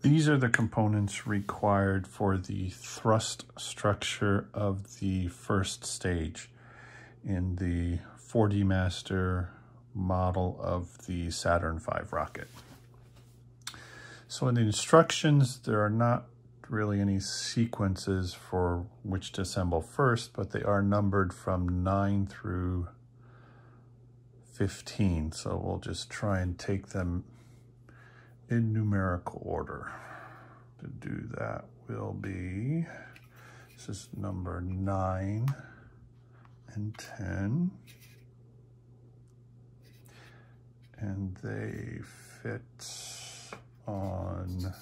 These are the components required for the thrust structure of the first stage in the 4D Master model of the Saturn V rocket. So in the instructions, there are not really any sequences for which to assemble first, but they are numbered from 9 through 15. So we'll just try and take them in numerical order. To do that will be, this is number 9 and 10. And they fit on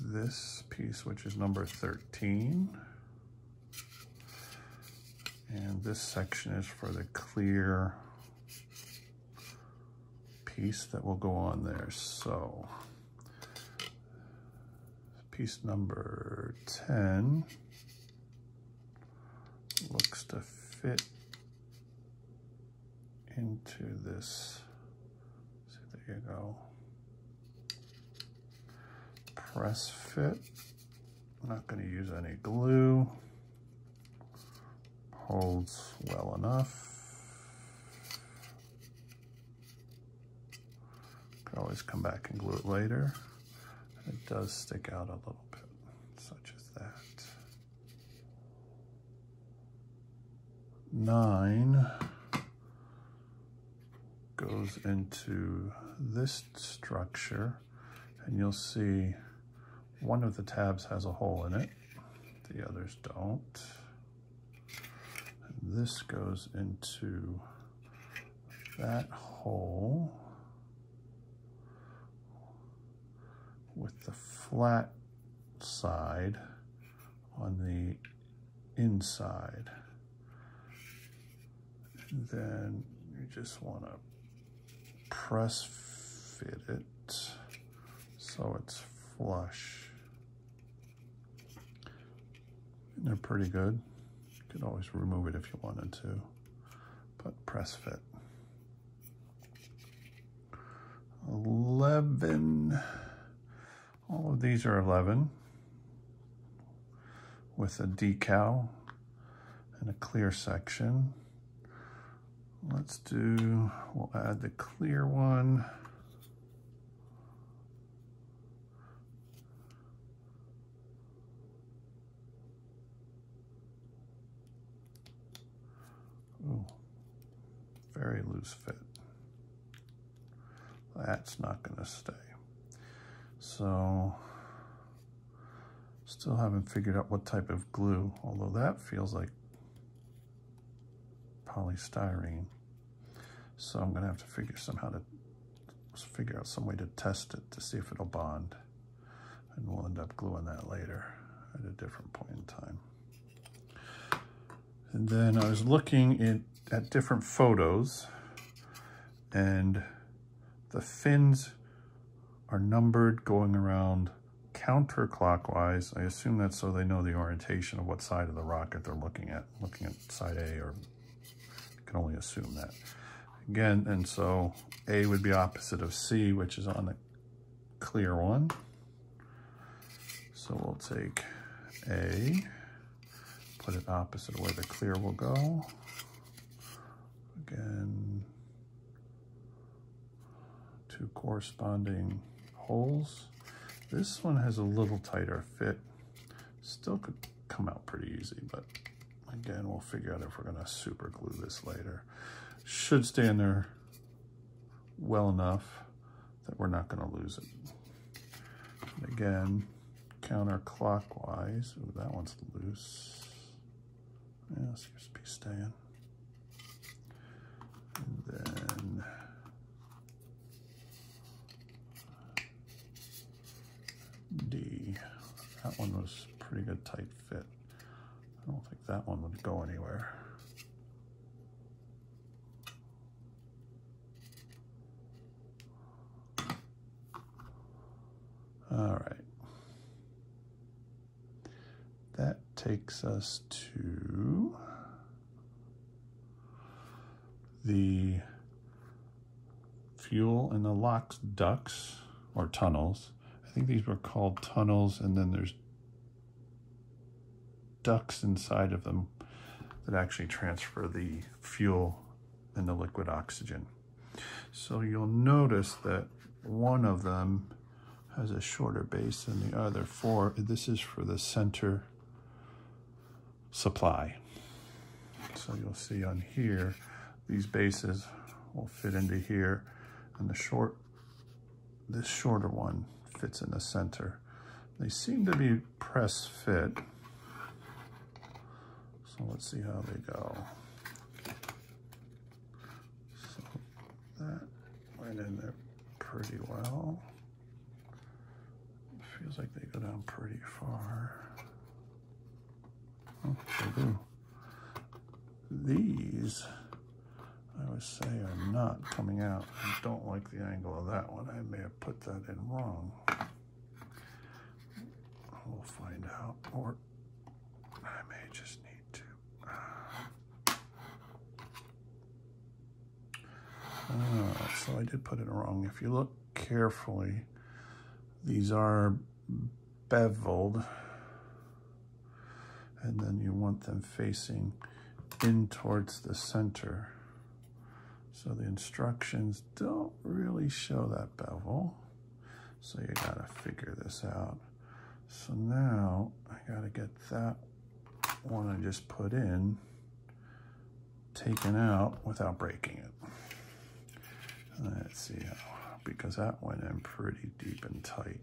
this piece, which is number 13. And this section is for the clear piece that will go on there. So piece number 10 looks to fit into this. See, there you go press fit. I'm not going to use any glue. Holds well enough. Always come back and glue it later. It does stick out a little bit, such as that. Nine goes into this structure and you'll see one of the tabs has a hole in it, the others don't. And this goes into that hole with the flat side on the inside. And then you just want to press fit it so it's flush. And They're pretty good. You could always remove it if you wanted to, but press fit. 11, all of these are 11 with a decal and a clear section. Let's do, we'll add the clear one. Ooh, very loose fit. That's not going to stay. So, still haven't figured out what type of glue, although that feels like polystyrene. So I'm to have to figure somehow to figure out some way to test it to see if it'll bond. And we'll end up gluing that later at a different point in time. And then I was looking in, at different photos and the fins are numbered going around counterclockwise. I assume that's so they know the orientation of what side of the rocket they're looking at. Looking at side A or can only assume that. Again, and so A would be opposite of C, which is on the clear one. So we'll take A put it opposite of where the clear will go. Again, two corresponding holes. This one has a little tighter fit. Still could come out pretty easy, but again, we'll figure out if we're gonna super glue this later. Should stay in there well enough that we're not gonna lose it. And again, counterclockwise. Ooh, that one's loose. Yeah, seems to be staying. And then D. That one was pretty good tight fit. I don't think that one would go anywhere. All right. That takes us to the fuel in the LOX ducts or tunnels. I think these were called tunnels and then there's ducts inside of them that actually transfer the fuel and the liquid oxygen. So you'll notice that one of them has a shorter base than the other four. This is for the center supply. So you'll see on here, these bases will fit into here and the short, this shorter one fits in the center. They seem to be press fit. So let's see how they go. So that went in there pretty well. Feels like they go down pretty far. Oh, they do. These, I say, are not coming out. I don't like the angle of that one. I may have put that in wrong. We'll find out. Or I may just need to. Uh, so I did put it wrong. If you look carefully, these are beveled and then you want them facing in towards the center. So the instructions don't really show that bevel. So you gotta figure this out. So now I gotta get that one I just put in taken out without breaking it. Let's see how, because that went in pretty deep and tight.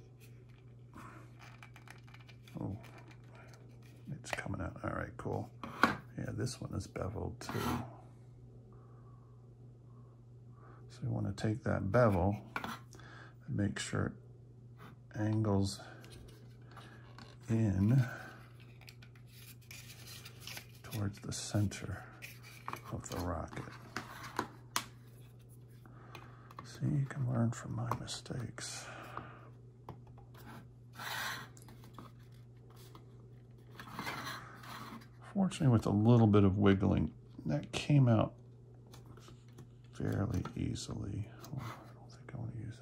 Oh, it's coming out. All right, cool. Yeah, this one is beveled too. So you want to take that bevel and make sure it angles in towards the center of the rocket. See, you can learn from my mistakes. Fortunately, with a little bit of wiggling, that came out fairly easily. Oh, I don't think I want to use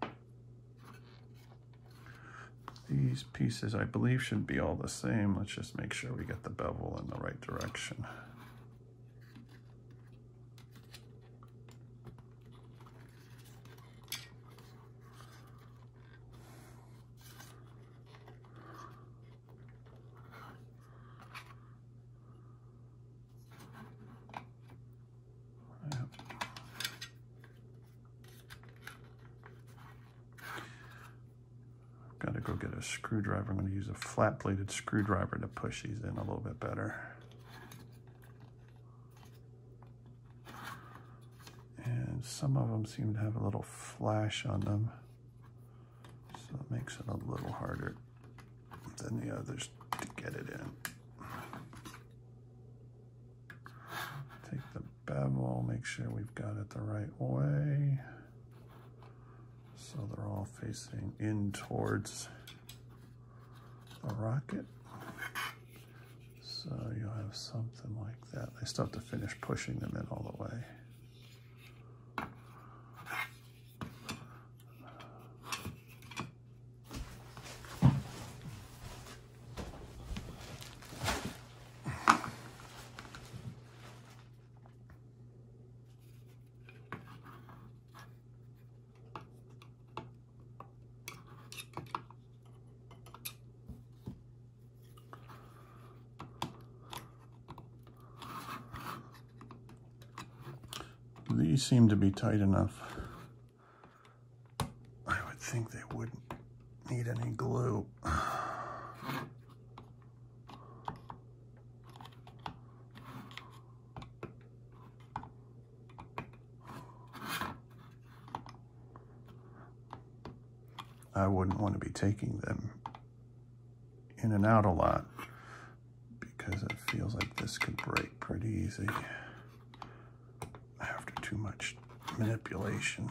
that. These pieces, I believe, should be all the same. Let's just make sure we get the bevel in the right direction. Got to go get a screwdriver. I'm going to use a flat-bladed screwdriver to push these in a little bit better. And some of them seem to have a little flash on them. So it makes it a little harder than the others to get it in. Take the bevel, make sure we've got it the right way. So they're all facing in towards the rocket. So you'll have something like that. They still have to finish pushing them in all the way. These seem to be tight enough. I would think they wouldn't need any glue. I wouldn't want to be taking them in and out a lot because it feels like this could break pretty easy much manipulation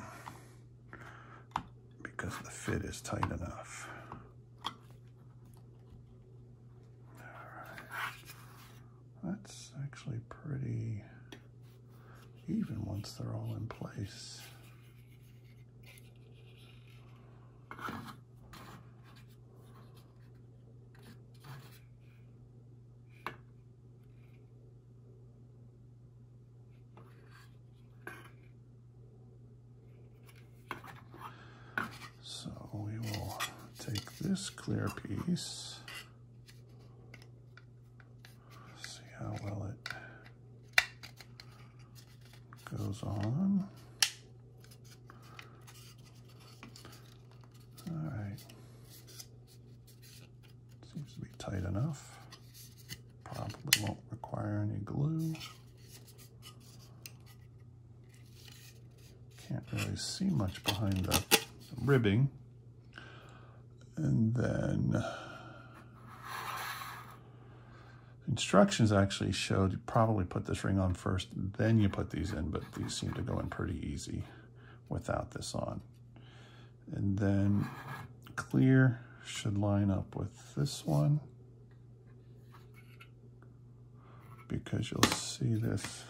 because the fit is tight enough. That's actually pretty even once they're all in place. So we will take this clear piece, see how well it goes on. All right, seems to be tight enough. Probably won't require any glue. Can't really see much behind the ribbing. And then instructions actually showed you probably put this ring on first, then you put these in, but these seem to go in pretty easy without this on. And then clear should line up with this one because you'll see this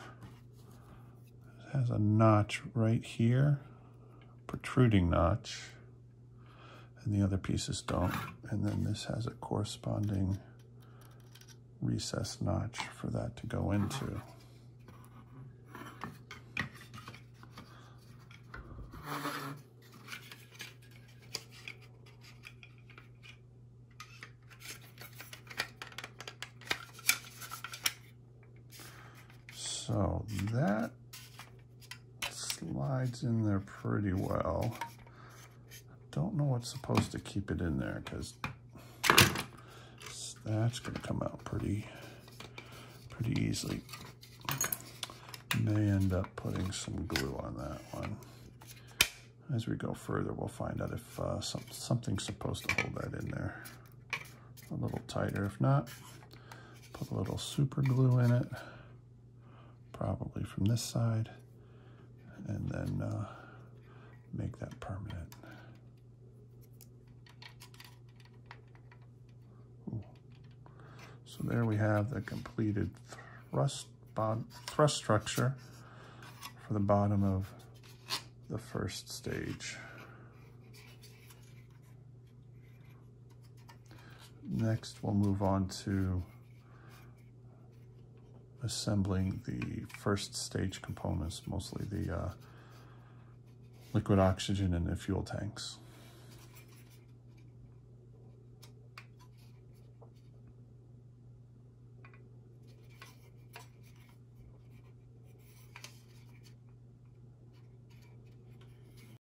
has a notch right here, protruding notch, and the other pieces don't. And then this has a corresponding recessed notch for that to go into. So that slides in there pretty well. Supposed to keep it in there because that's going to come out pretty, pretty easily. May end up putting some glue on that one. As we go further, we'll find out if uh, some, something's supposed to hold that in there a little tighter. If not, put a little super glue in it, probably from this side and then uh, make that permanent. So there we have the completed thrust, thrust structure for the bottom of the first stage. Next, we'll move on to assembling the first stage components, mostly the uh, liquid oxygen and the fuel tanks.